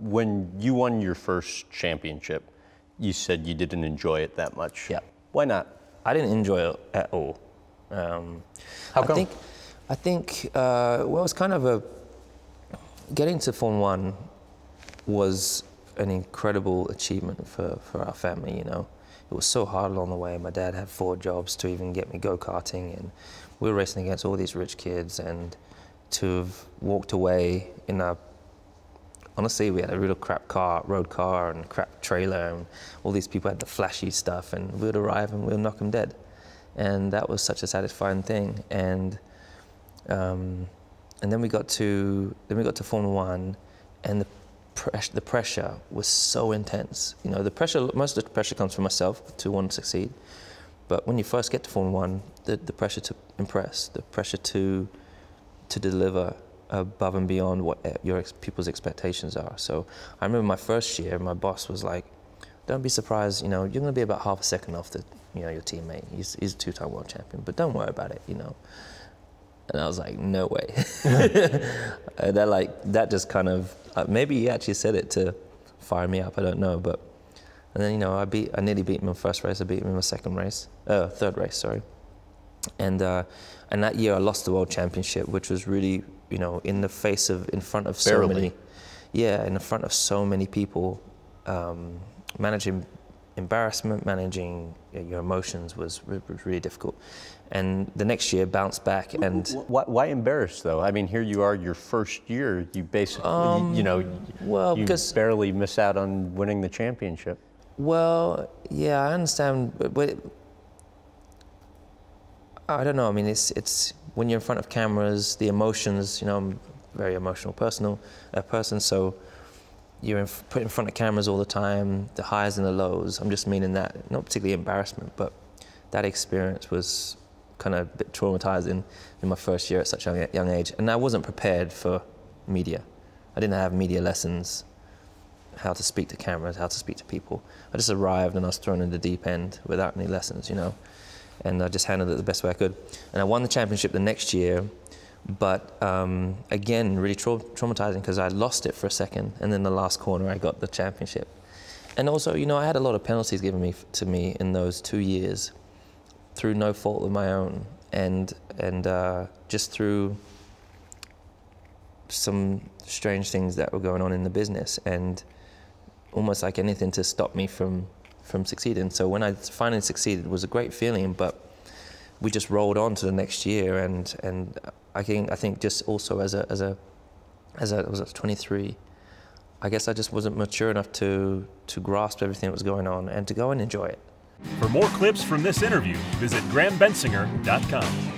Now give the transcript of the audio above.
When you won your first championship, you said you didn't enjoy it that much. Yeah. Why not? I didn't enjoy it at all. Um, How I come? think, I think, uh, well, it was kind of a getting to Formula One was an incredible achievement for, for our family. You know, it was so hard along the way. My dad had four jobs to even get me go karting, and we were racing against all these rich kids, and to have walked away in a honestly, we had a real crap car, road car, and crap trailer, and all these people had the flashy stuff, and we would arrive and we would knock them dead, and that was such a satisfying thing. And um, and then we got to then we got to Formula One, and the press, the pressure was so intense. You know, the pressure most of the pressure comes from myself to want to succeed, but when you first get to Formula One, the, the pressure to impress, the pressure to to deliver above and beyond what e- your ex- people's expectations are. So I remember my first year, my boss was like, "Don't be surprised. You know, you're going to be about half a second off the, you know, your teammate. He's, he's a two-time world champion, but don't worry about it. You know." And I was like, "No way." and that like that just kind of uh, maybe he actually said it to fire me up. I don't know, but and then you know I beat I nearly beat him in the first race. I beat him in my second race, uh, third race, sorry and uh, and that year I lost the world championship, which was really you know in the face of in front of so many, yeah, in the front of so many people, um, managing embarrassment, managing your emotions was, was really difficult, and the next year bounced back and. Why, why embarrassed though? I mean, here you are, your first year. You basically, you- you know, Um, well, you because- barely miss out on winning the championship. Well, yeah, I understand, but, but I don't know. I mean, it's it's when you're in front of cameras, the emotions. You know, I'm a very emotional, personal uh, person, so you're in, put in front of cameras all the time. The highs and the lows. I'm just meaning that, not particularly embarrassment, but that experience was kind of a bit traumatizing in my first year at such a young, young age, and I wasn't prepared for media. I didn't have media lessons how to speak to cameras, how to speak to people. I just arrived and I was thrown in the deep end without any lessons, you know, and I just handled it the best way I could. And I won the championship the next year, but um, again, really trau- traumatizing because I lost it for a second, and then the last corner I got the championship. And also, you know, I had a lot of penalties given me to me in those two years, through no fault of my own, and and uh, just through some strange things that were going on in the business and almost like anything to stop me from from succeeding. So when I finally succeeded, it was a great feeling, but we just rolled on to the next year and and I think I think just also as a as a as I was 23, I guess I just wasn't mature enough to to grasp everything that was going on and to go and enjoy it. For more clips from this interview, visit grahambensinger.com.